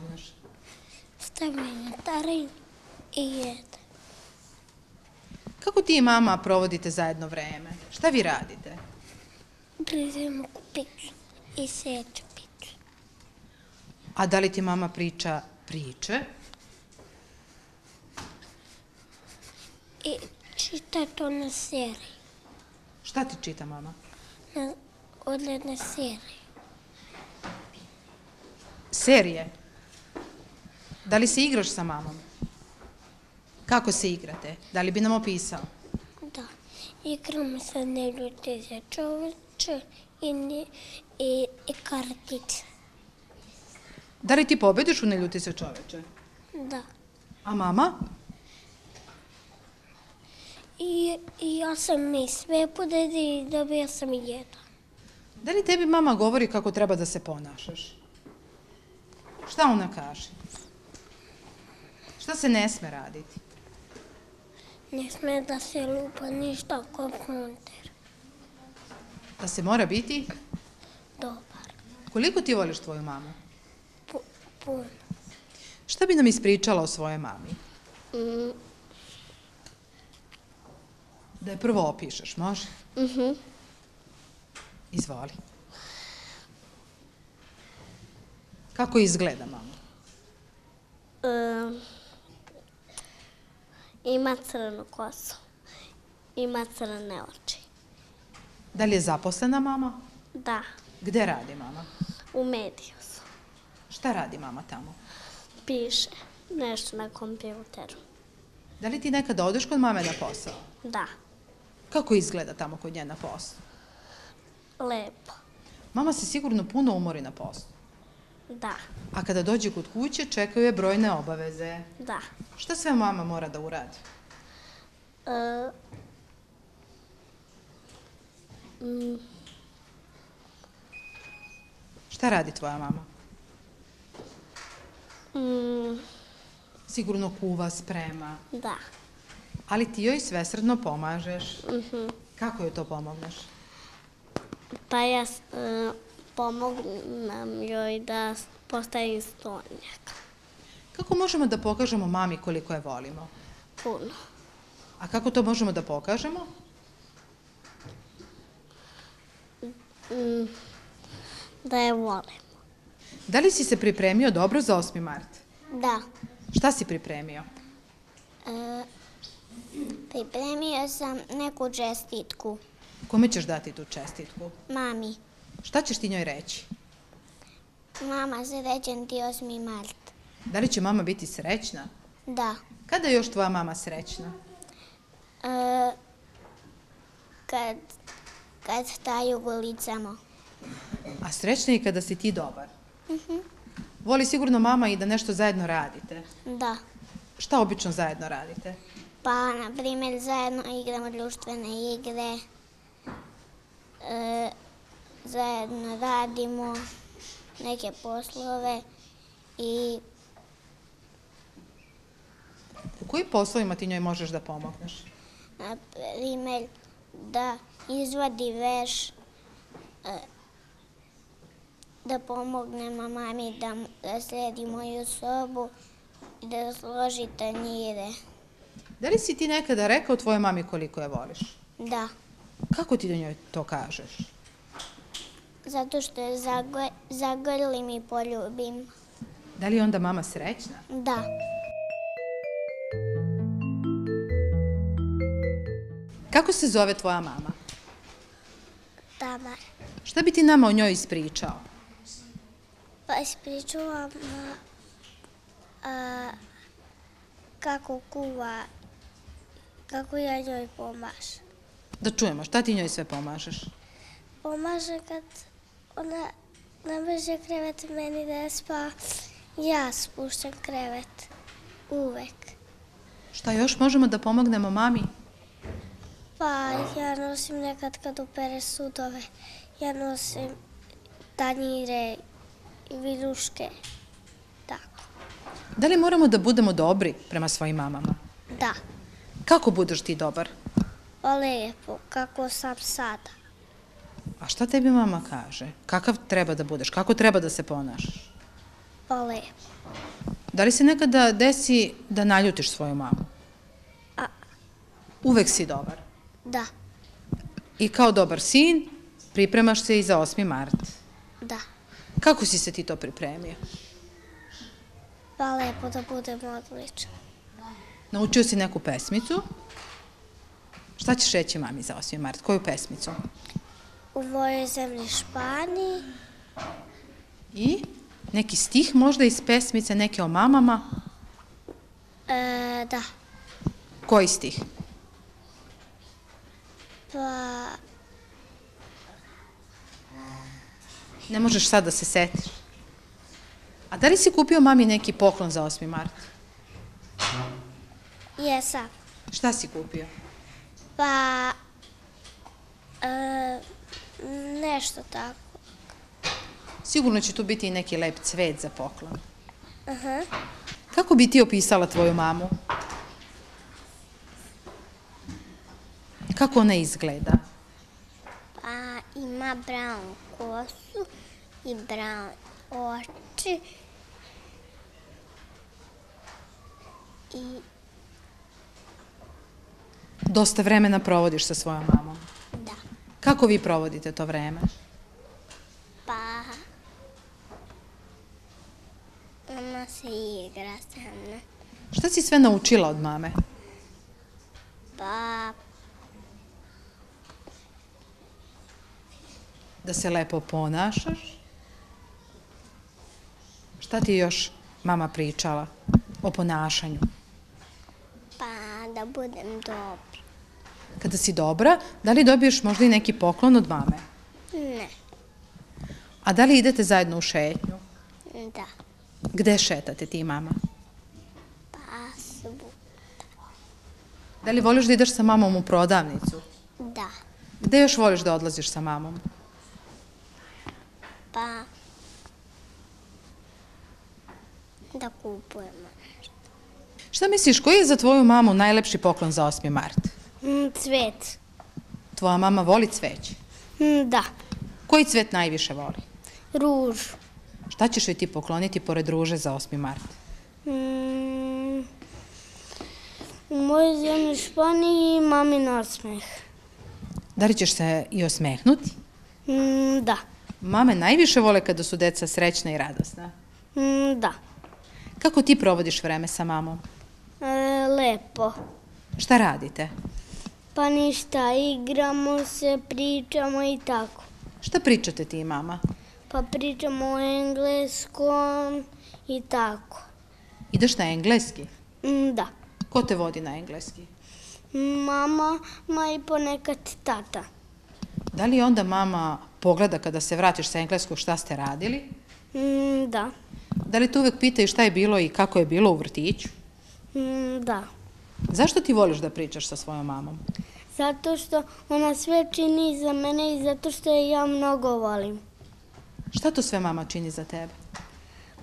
pomogneš? Stavim na tarin i jede. Kako ti i mama provodite zajedno vreme? Šta vi radite? Grizemo kupicu i seću picu. A da li ti mama priča priče? I čita to na seriji. Šta ti čita mama? Na odledne serije. Serije? Da li se igraš sa mamom? Kako se igrate? Da li bi nam opisao? Da. Igramo se ne ljuti se čoveče i, ni- i, i kartice. Da li ti pobediš u Ne ljuti se čoveče? Da. A mama? I, i ja sam i sve pobedi i dobio sam i jedan. Da li tebi mama govori kako treba da se ponašaš? Šta ona kaže? Šta se ne sme raditi? Ne sme da se lupa ništa ko konter. Da se mora biti? Dobar. Koliko ti voliš tvoju mamu? Pu, puno. Šta bi nam ispričala o svojoj mami? Mm, Da je prvo opišeš, može? mhm. Izvoli. Kako izgleda mama? Um, ima crnu kosu. Ima crne oči. Da li je zaposlena mama? Da, Gde radi mama? u mediju su. Šta radi mama tamo? Piše nešto na kompjuteru. Da li ti nekada odeš kod mame na posao? Da, Kako izgleda tamo kod nje na poslu? lepo. Mama se sigurno puno umori na poslu. Da, A kada dođe kod kuće, čekaju je brojne obaveze. da. Šta sve mama mora da uradi? E, mm, Šta radi tvoja mama? mm, Sigurno kuva, sprema. da. Ali ti joj svesredno pomažeš. Mhm. Kako joj to pomogneš? Pa ja e, pomognem joj da postavi stolnjak. Kako možemo da pokažemo mami koliko je volimo? Puno. A kako to možemo da pokažemo? Mm, da je volim. Da li si se pripremio dobro za 8. mart? Da. Šta si pripremio? E, pripremio sam neku čestitku Kome ćeš dati tu čestitku? mami. Šta ćeš ti njoj reći? Mama, srećen ti 8. mart. Da li će mama biti srećna? Da. Kada je još tvoja mama srećna? E, kad, kad staju golicama. A srećna je kada si ti dobar. Voli sigurno mama i da nešto zajedno radite. Da. Šta obično zajedno radite? Pa, na primjer, zajedno igramo društvene igre. E, zajedno radimo neke poslove i U kojim poslovima ti njoj možeš da pomogneš? na primjer da izvadi veš, e, da pomognemo mami da, da sredi moju sobu i da složi tanjire. Da li si ti nekada rekao tvojoj mami koliko je voliš? Da, Kako ti do njoj to kažeš? Zato što je zagrlim i poljubim. Da li je onda mama srećna? Da, Kako se zove tvoja mama? Tamar. Šta bi ti nama o njoj ispričao? Pa ispričavam a, kako kuva, kako ja njoj pomažem. Da čujemo, šta ti njoj sve pomažeš? Pomaže kad ona nabeže krevet meni da spa, ja spuštam krevet. Uvek. Šta još možemo da pomognemo mami? Pa ja nosim nekad kad upere sudove, ja nosim tanjire i viduške. Tako. Da li moramo da budemo dobri prema svojim mamama? Da, Kako budeš ti dobar? pa lepo, kako sam sada. A šta tebi mama kaže? Kakav treba da budeš? Kako treba da se ponašaš? Pa lepo. Da li se nekada desi da naljutiš svoju mamu? A. Uvek si dobar. Da, I kao dobar sin, pripremaš se i za 8. mart. da. Kako si se ti to pripremio? Pa lepo da budemo odlični. Naučio si neku pesmicu? Šta ćeš reći mami za 8. mart? Koju pesmicu? U mojoj zemlji Španiji I neki stih možda iz pesmice, neke o mamama? e, da. Koji stih? Pa Ne možeš sad da se setiš. A da li si kupio mami neki poklon za 8. mart? jesam. Šta si kupio? Pa e, nešto tako. Sigurno će tu biti i neki lep cvet za poklon. Aha. Kako bi ti opisala tvoju mamu? Kako ona izgleda? Pa ima brown kosu i brown oči. I Dosta vremena provodiš sa svojom mamom. Kako vi provodite to vreme? Pa ona se igra sa mnom. Šta si sve naučila od mame? Pa Da se lepo ponašaš? Šta ti još mama pričala o ponašanju? pa da budem dobra. Kada si dobra, da li dobiješ možda i neki poklon od mame? Ne. A da li idete zajedno u šetnju? Da. Gde šetate ti i mama? Pa svu. Da li voliš da ideš sa mamom u prodavnicu? Da. Gde još voliš da odlaziš sa mamom? Pa da kupujemo. Šta misliš, koji je za tvoju mamu najlepši poklon za 8. mart? Mm, cvet. Tvoja mama voli cveće. Mm, da. Koji cvet najviše voli? Ruž. Šta ćeš joj ti pokloniti pored ruže za 8. mart? Mm, u mojoj zemlji Španiji mamin osmeh. Da li ćeš se i osmehnuti? Mm, da. Mame najviše vole kada su deca srećna i radosna. Mm, da. Kako ti provodiš vreme sa mamom? E, lepo. Šta radite? Pa ništa, igramo se, pričamo i tako. Šta pričate ti i mama? Pa pričamo o engleskom i tako. Ideš na engleski? Mm, da. Ko te vodi na engleski? Mama, ma i ponekad tata. Da li onda mama pogleda kada se vratiš sa engleskog šta ste radili? Mm, da. Da li te uvek pitaju šta je bilo i kako je bilo u vrtiću? Mm, da. Zašto ti voliš da pričaš sa svojom mamom? Zato što ona sve čini za mene i zato što je ja mnogo volim. Šta to sve mama čini za tebe?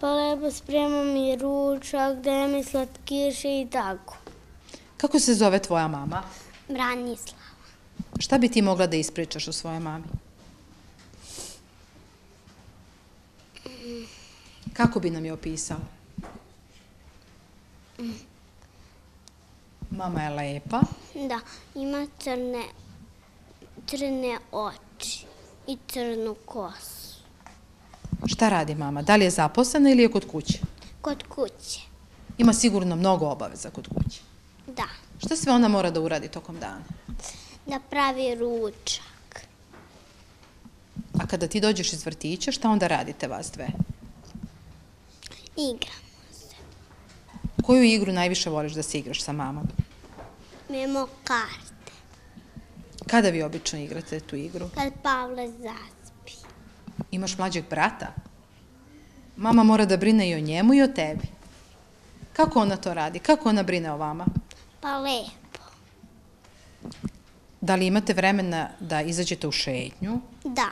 Pa lepo sprema mi ručak, daje mi slatkiše i tako. Kako se zove tvoja mama? Branislav. Šta bi ti mogla da ispričaš o svojoj mami? Kako bi nam je opisao? Mama je lepa. Da, ima crne, crne oči i crnu kosu. Šta radi mama? Da li je zaposlena ili je kod kuće? Kod kuće. Ima sigurno mnogo obaveza kod kuće. Da. Šta sve ona mora da uradi tokom dana? Da pravi ručak. A kada ti dođeš iz vrtića, šta onda radite vas dve? Igra. Koju igru najviše voliš da se igraš sa mamom? Imamo karte. Kada vi obično igrate tu igru? Kad Pavle zaspi. Imaš mlađeg brata? Mama mora da brine i o njemu i o tebi. Kako ona to radi? Kako ona brine o vama? Pa lepo. Da li imate vremena da izađete u šetnju? Da.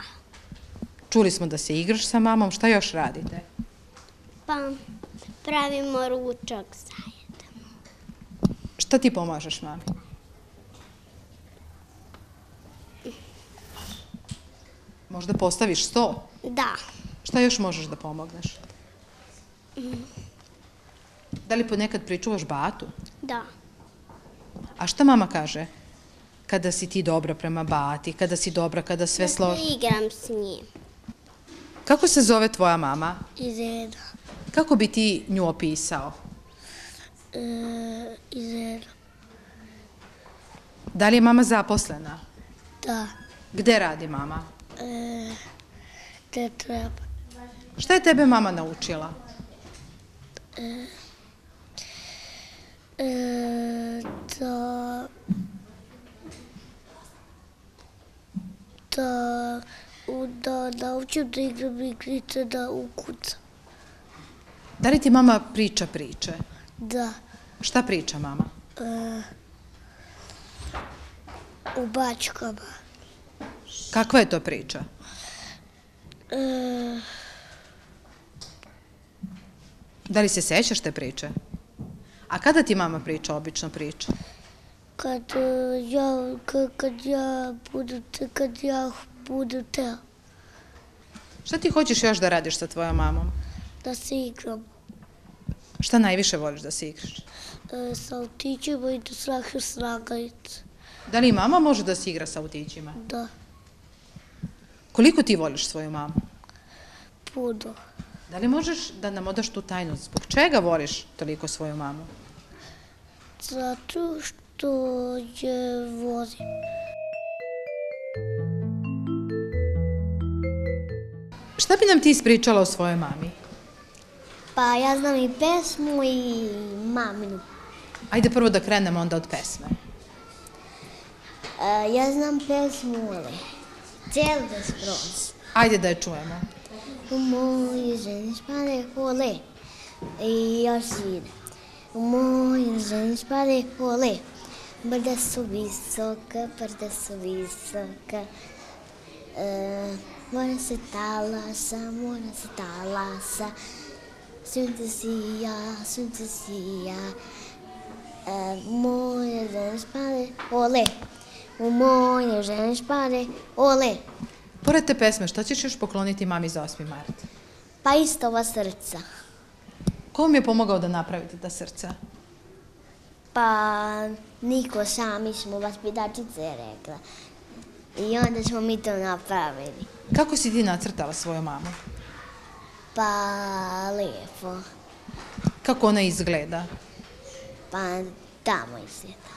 Čuli smo da se igraš sa mamom, šta još radite? Pa pravimo ručak zajedno. Šta ti pomažeš mami? Možda postaviš sto? Da. Šta još možeš da pomogneš? Da li ponekad pričuvaš batu? Da. A šta mama kaže? Kada si ti dobra prema bati, kada si dobra, kada sve složi. Igram s njim. Kako se zove tvoja mama? Izeda. Kako bi ti nju opisao? E, izeda. Da li je mama zaposlena? Da. Gde radi mama? E, te treba. Šta je tebe mama naučila? E, da... Da... Da naučim da igram igrice da ukucam. Da li ti mama priča priče? Da. Šta priča mama? E, u bačkama. Kakva je to priča? E, Da li se sećaš te priče? A kada ti mama priča obično priča? kad e, ja, kad, ja budu, te, kad ja budu teo Šta ti hoćeš još da radiš sa tvojom mamom? da se igram Šta najviše voliš da se igraš? e, sa autićima i da slažem slagalice. Da li mama može da se igra sa autićima? Da, Koliko ti voliš svoju mamu? puno. Da li možeš da nam odaš tu tajnu? Zbog čega voliš toliko svoju mamu? Zato što je volim. Šta bi nam ti ispričala o svojoj mami? Pa ja znam i pesmu i maminu. Ajde prvo da krenemo onda od pesme. E, ja znam pesmu Ole. Cijelu da skroz. Ajde da je čujemo. U moju ženi spade Ole. I još ide. U moju ženi spade Ole. Brda su visoka, brda su visoka. E, mora se talasa, mora se talasa. Sunce sija, sunce sija. E, moje žene Ole. U moje žene Ole. Pored te pesme, šta ćeš još pokloniti mami za 8. mart? Pa isto ova srca. Ko vam je pomogao da napravite ta srca? Pa niko sami smo vaspitačice rekla. I onda smo mi to napravili. Kako si ti nacrtala svoju mamu? Pa lijepo. Kako ona izgleda? Pa tamo izgleda.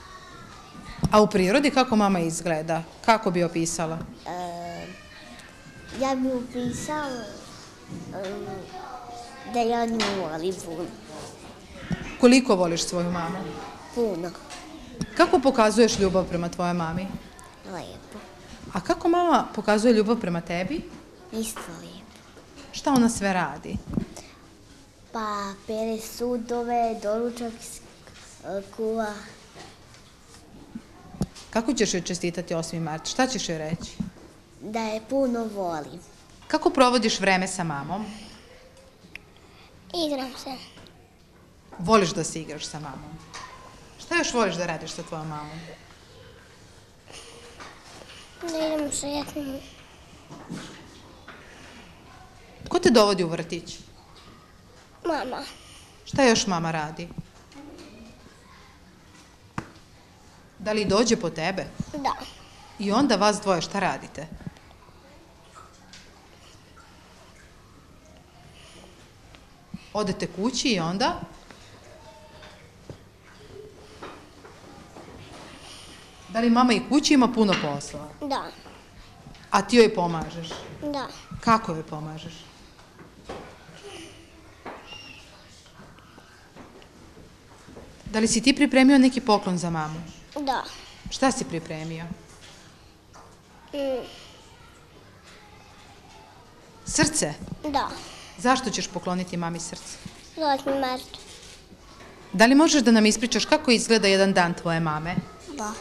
A u prirodi kako mama izgleda? Kako bi opisala? E, ja bi upisala e, da ja nju volim puno. Koliko voliš svoju mamu? Puno. Kako pokazuješ ljubav prema tvojoj mami? Lijepo. A kako mama pokazuje ljubav prema tebi? Isto lijepo. Šta ona sve radi? Pa pere sudove, doručak e, kuva. Kako ćeš joj čestitati 8. mart? Šta ćeš joj reći? Da je puno volim. Kako provodiš vreme sa mamom? Igram se. Voliš da se igraš sa mamom? Šta još voliš da radiš sa tvojom mamom? Da idem sa jednom. Ko te dovodi u vrtić? Mama. Šta još mama radi? Da li dođe po tebe? Da. I onda vas dvoje šta radite? Odete kući i onda? Da li mama i kući ima puno posla? Da. A ti joj pomažeš? Da. Kako joj pomažeš? Da li si ti pripremio neki poklon za mamu? Da. Šta si pripremio? Mm, Srce? da. Zašto ćeš pokloniti mami srce? Za 8. mart. Da li možeš da nam ispričaš kako izgleda jedan dan tvoje mame? Da.